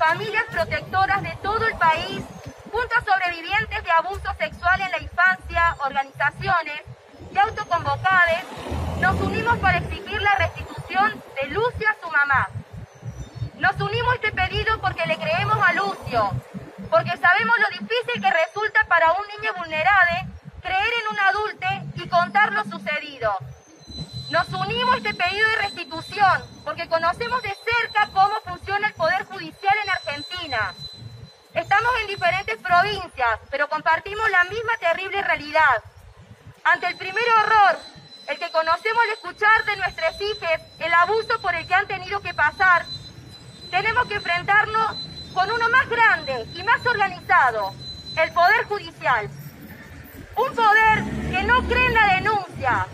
familias protectoras de todo el país, junto a sobrevivientes de abuso sexual en la infancia, organizaciones y autoconvocadas, nos unimos para exigir la restitución de Lucio a su mamá. Nos unimos a este pedido porque le creemos a Lucio, porque sabemos lo difícil que resulta para un niño vulnerable creer en un adulte y contar lo sucedido. Nos unimos a este pedido de restitución porque conocemos de cerca cómo funciona el Poder Judicial en Argentina. Estamos en diferentes provincias, pero compartimos la misma terrible realidad. Ante el primer horror, el que conocemos al escuchar de nuestros hijos el abuso por el que han tenido que pasar, tenemos que enfrentarnos con uno más grande y más organizado, el Poder Judicial. Un poder que no cree en la denuncia,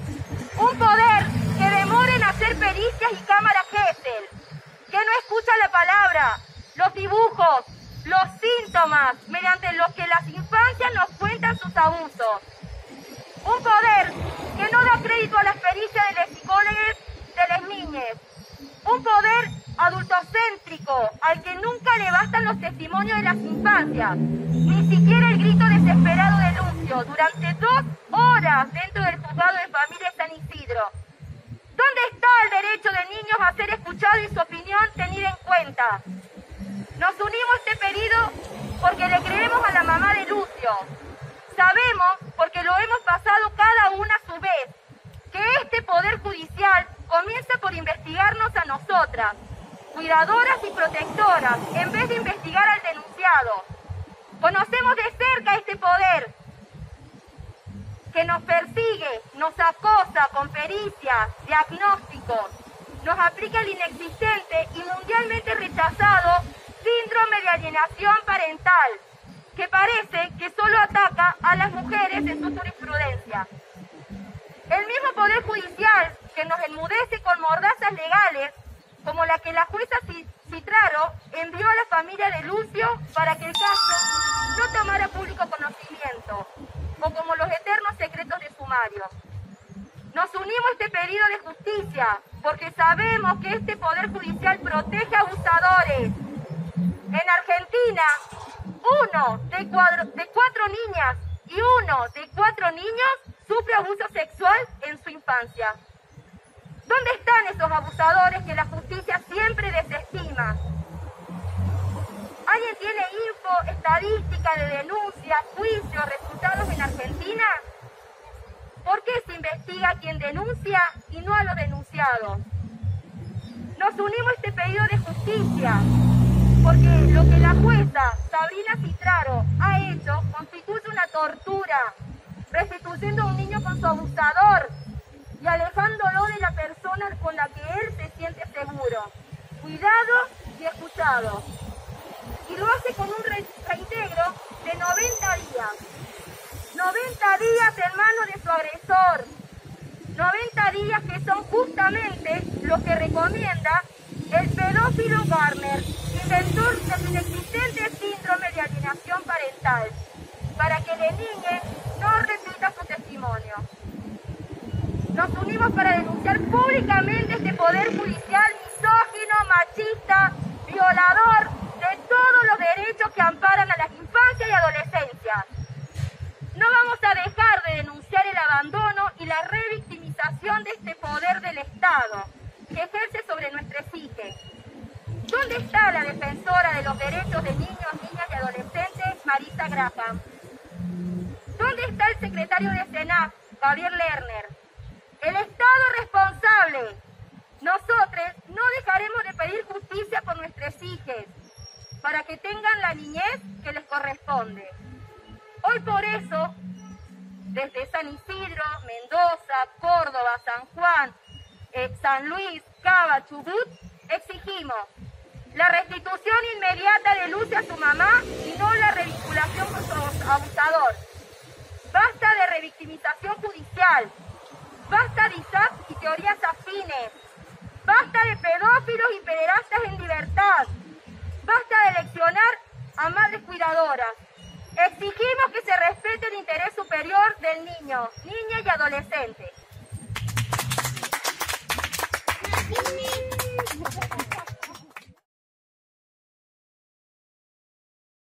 un poder que demora en hacer pericias y cámaras Gesell, que no escucha la palabra, los dibujos, los síntomas mediante los que las infancias nos cuentan sus abusos. Un poder que no da crédito a las pericias de los psicólogos de las niñas. Un poder adultocéntrico al que nunca le bastan los testimonios de las infancias, ni siquiera el grito desesperado de Lucio durante dos horas dentro del juzgado de familia Isidro. ¿Dónde está el derecho de niños a ser escuchado y su opinión tenida en cuenta? Nos unimos a este pedido porque le creemos a la mamá de Lucio. Sabemos, porque lo hemos pasado cada una a su vez, que este Poder Judicial comienza por investigarnos a nosotras, cuidadoras y protectoras, en vez de investigar al denunciado. Conocemos de cerca este poder que nos persigue, nos acosa con pericias, diagnósticos, nos aplica el inexistente y mundialmente rechazado síndrome de alienación parental, que parece que solo ataca a las mujeres en su jurisprudencia. El mismo Poder Judicial que nos enmudece con mordazas legales, como la que la jueza Citraro envió a la familia de Lucio para que el caso no tomara público conocimiento, o como los eternos secretos de sumario. Nos unimos a este pedido de justicia porque sabemos que este Poder Judicial protege a abusadores. En Argentina, uno de cuatro, de cuatro niñas y uno de cuatro niños sufre abuso sexual en su infancia. ¿Dónde están esos abusadores que la justicia siempre desestima? ¿Alguien tiene info, estadística de denuncias, juicios? ¿Por qué se investiga a quien denuncia y no a los denunciados? Nos unimos a este pedido de justicia porque lo que la jueza Sabrina Citraro ha hecho constituye una tortura, restituyendo a un niño con su abusador y alejándolo de la persona con la que él se siente seguro, cuidado y escuchado. Y lo hace con un los que recomienda el pedófilo Garner, inventor del inexistente síndrome de alienación parental, para que niño no repita su testimonio. Nos unimos para denunciar públicamente este poder judicial misógino, machista, violador de todos los derechos que amparan a las infancias y adolescencias. No vamos a dejar de denunciar el abandono y la revictimización de este poder del Estado que ejerce sobre nuestros hijos. ¿Dónde está la defensora de los derechos de niños, niñas y adolescentes, Marisa Graham? ¿Dónde está el secretario de Senat, Javier Lerner? El Estado responsable. Nosotros no dejaremos de pedir justicia por nuestros hijos, para que tengan la niñez que les corresponde. Hoy por eso, desde San Isidro, Mendoza, Córdoba, San Juan, San Luis, Cava, Chubut, exigimos la restitución inmediata de Lucia a su mamá y no la revinculación con su abusador. Basta de revictimización judicial. Basta de ISAP y teorías afines. Basta de pedófilos y pederastas en libertad. Basta de leccionar a madres cuidadoras. Exigimos que se respete el interés superior del niño, niña y adolescente.